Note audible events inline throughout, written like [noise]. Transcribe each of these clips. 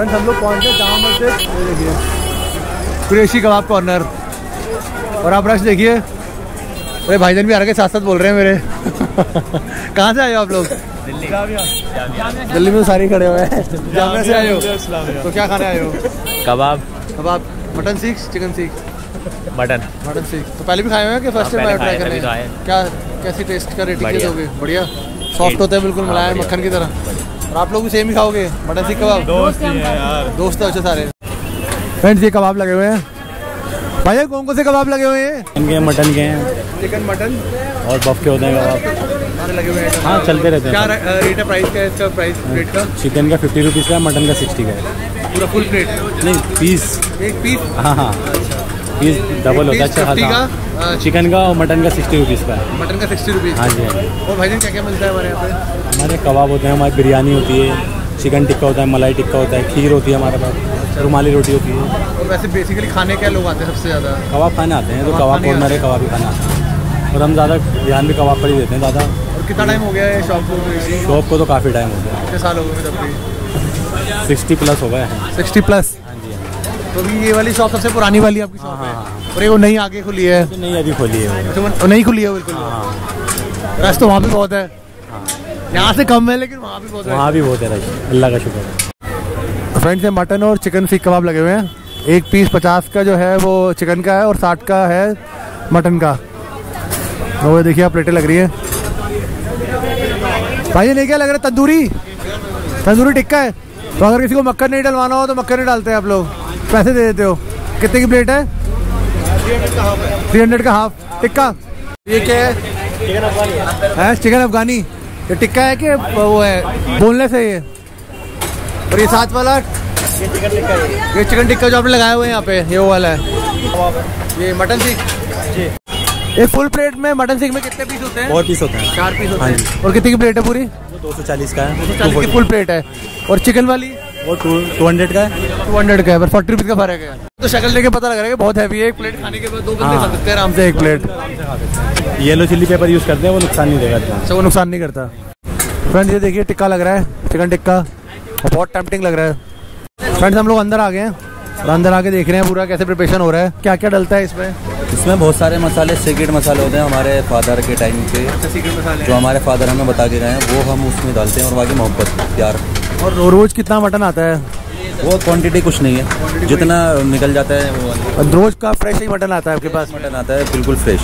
Friends हम लोग पहुँच गए जहाँ मस्जिद ये देखिए। कुरेशी कबाब कॉर्नर और आप रश देखिए। अरे भाईजान भी आ रहे साथ साथ बोल रहे हैं मेरे। [laughs] कहाँ से आए हो आप लोग? दिल्ली। में सारे खड़े हुए हैं। जामिया से आए हो? तो क्या खाने आए हो? कबाब। कबाब। मटन सीख चिकन सीख मटन। मटन सीख तो पहले भी खाए हुए हैं कि फ़र्स्ट हाँ, टाइम ट्राई करने अभी तो क्या कैसी टेस्ट का रेटिंग। दोगे? बढ़िया। सॉफ्ट होता है बिल्कुल हाँ, मुलायम बढ़िया। मक्खन की तरह। और आप लोग भी सेम ही खाओगे? मटन सीख कबाब? दोस्त यार। दोस्त अच्छे सारे। फ्रेंड्स ये कबाब लगे हुए हैं। भैया कौन कौन से कबाब लगे हुए हैं चिकन के मटन के। हैं चिकन मटन और बफ के होते हैं कबाब। लगे हुए हैं। हाँ चलते रहते क्या हैं रेट है प्राइस का इसका प्राइस रेट का? चिकन का फिफ्टी रुपीज़ का मटन का सिक्सटी का है। पूरा फुल प्लेट नहीं पीस एक पीस हाँ हाँ। पीस डबल होता है अच्छा खासा चिकन का और मटन का सिक्सटी रुपीज़ का है। मटन का सिक्सटी रुपीज़ हाँ जी हाँ जी। और भाईजान क्या क्या मिलता है हमारे यहाँ पे? हमारे कबाब होते हैं हमारी बिरयानी होती है चिकन टिक्का होता है मलाई टिक्का होता है खीर होती है हमारे पास रुमाली रोटी होती है। और वैसे बेसिकली खाने क्या लोग आते हैं सबसे ज़्यादा? कबाब खाने आते हैं तो कबाब कबाब खाने कॉर्नर है। कबाब ही खाने आते हैं। और हम ज़्यादा ध्यान भी कबाब पर ही देते हैं ज़्यादा। और कितना टाइम हो गया है शॉप को शॉप को तो काफ़ी टाइम हो गया। कितने साल हो गए तब सिक्सटी प्लस [laughs] हो गए हैं। सिक्सटी प्लस तो अभी ये वाली शॉप सबसे पुरानी वाली आपकी शॉप हाँ, है? हाँ, और ये वो नई आगे खुली है? तो नहीं अभी खोली है। तो नई खुली है बिल्कुल। हाँ रश तो वहाँ भी बहुत है। यहाँ से कम है लेकिन वहाँ भी बहुत है। वहाँ भी बहुत है अल्लाह का शुक्र है। फ्रेंड्स ये मटन और चिकन सीख कबाब लगे हुए हैं। एक पीस पचास का जो है वो चिकन का है और साठ का है मटन का। और वो देखिए आप प्लेटें लग रही है। भाई ये नहीं क्या लग रहा है तंदूरी? तंदूरी टिक्का है। तो अगर किसी को मक्खन नहीं डलवाना हो तो मक्खन नहीं डालते हैं आप लोग। पैसे दे देते हो? कितने की प्लेट है? थ्री हंड्रेड का हाफ़ टिक्का। ये क्या है? है चिकन अफगानी। ये टिक्का है कि वो है? बोनलेस है ये। और ये साथ वाला? ये चिकन टिक्का जो आपने लगाया हुआ है यहाँ पे ये वो वाला है। ये मटन सीख एक फुल प्लेट में मटन सीख में कितने पीस होते हैं? और पीस होते हैं। चार पीस होते हाँ हैं। और कितनी की प्लेट है पूरी? दो सौ चालीस का है। चालीस की फुल प्लेट है। और चिकन वाली? वो टू टू हंड्रेड का है। टू हंड्रेड का है पर फोर्टी रुपीज़ का फ़र्क है। तो शक्ल देखे पता लग रहा है कि बहुत हैवी है एक प्लेट खाने के बाद दो बंदे हाँ। खा सकते हैं आराम से। एक plate yellow chilli pepper use करते हैं वो नुकसान नहीं देगा से वो नुकसान नहीं करता। फ्रेंड्स ये देखिए टिक्का लग रहा है चिकन टिक्का। बहुत टेम्पटिंग लग रहा है। फ्रेंड्स हम लोग अंदर आ गए हैं। और अंदर आके देख रहे हैं पूरा कैसे प्रिपरेशन हो रहा है। क्या क्या डलता है इसमें? इसमें बहुत सारे मसाले सीक्रेट मसाले होते हैं हमारे फादर के टाइम पे सीक्रेट मसाले। जो हमारे फादर हमें बता के गए हैं वो हम उसमें डालते हैं और बाकी मोहब्बत प्यार। और रो- रोज कितना मटन आता है? वो क्वांटिटी कुछ नहीं है। जितना निकल जाता है वो रोज का फ्रेश ही मटन आता है आपके पास? मटन आता है बिल्कुल फ्रेश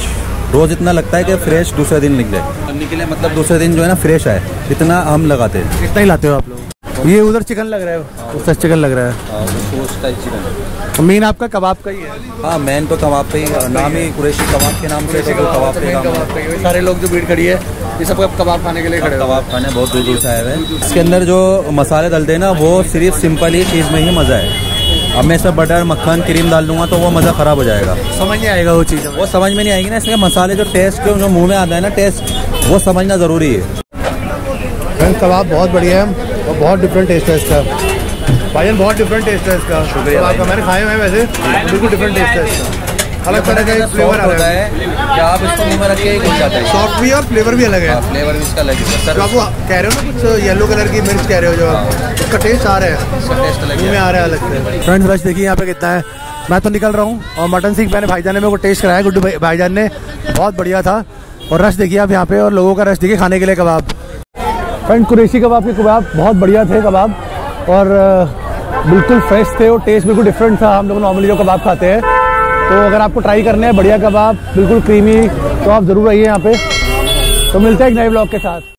रोज इतना लगता है कि फ्रेश दूसरे दिन निकले। निकले मतलब दूसरे दिन जो है ना फ्रेश आए। इतना हम लगाते हैं। कितना ही लाते हो आप लोग? ये उधर चिकन लग रहा है। उधर चिकन लग रहा है। चिकन मेन आपका कबाब का ही है। हाँ मैन तो कबाब पे ही है। नाम ही कुरेशी कबाब के नाम से तो कबाब का ही सारे लोग जो भीड़ खड़ी है ये सब कबाब खाने के लिए खड़े कबाब खाने बहुत दूर दूर से आए हुए हैं। इसके अंदर जो मसाले डलते हैं ना वो सिर्फ़ सिंपल ही चीज़ में ही मज़ा है। अब मैं सब बटर मक्खन क्रीम डाल दूँगा तो वो मज़ा ख़राब हो जाएगा। समझ नहीं आएगा वो चीज़। वो समझ में नहीं आएगी ना इसके मसाले जो टेस्ट के जो मुँह में आता है ना टेस्ट वो समझना ज़रूरी है। कबाब बहुत बढ़िया है। और बहुत डिफरेंट टेस्ट है इसका। भाईजान बहुत डिफरेंट टेस्ट है इसका। शुक्रिया कबाब का मैंने खाए हुए हैं वैसे? बिल्कुल डिफरेंट टेस्ट है इसका। अलग तरह का एक फ्लेवर आ होता रहा है। है कि आप इसको मुँह में रख के ही घुल जाता है? सॉफ्ट भी और फ्लेवर भी अलग है। फ्लेवर भी इसका अलग है सर आप कह रहे हो ना कुछ येलो कलर की मिर्च कह रहे हो जो आप। उसका टेस्ट आ रहा है। इसका टेस्ट अलग मुँह में आ रहा है अलग से। फ्रेंड्स बस देखिए यहाँ पे कितना है। मैं तो निकल रहा हूँ और मटन सीख मैंने भाईजान ने मेरे को टेस्ट कराया गुड्डू भाईजान ने। बहुत बढ़िया था। और रश देखिए आप यहाँ पे और लोगों का रश देखिए खाने के लिए कबाब। फ्रेंड, कुरेशी कबाब के कबाब बहुत बढ़िया थे कबाब। और बिल्कुल फ्रेश थे और टेस्ट बिल्कुल डिफरेंट था। हम लोग नॉर्मली जो कबाब खाते हैं। तो अगर आपको ट्राई करने हैं, बढ़िया कबाब, बिल्कुल क्रीमी तो आप ज़रूर आइए यहाँ पे। तो मिलते हैं एक नए ब्लॉग के साथ।